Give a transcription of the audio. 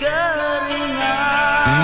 keringat.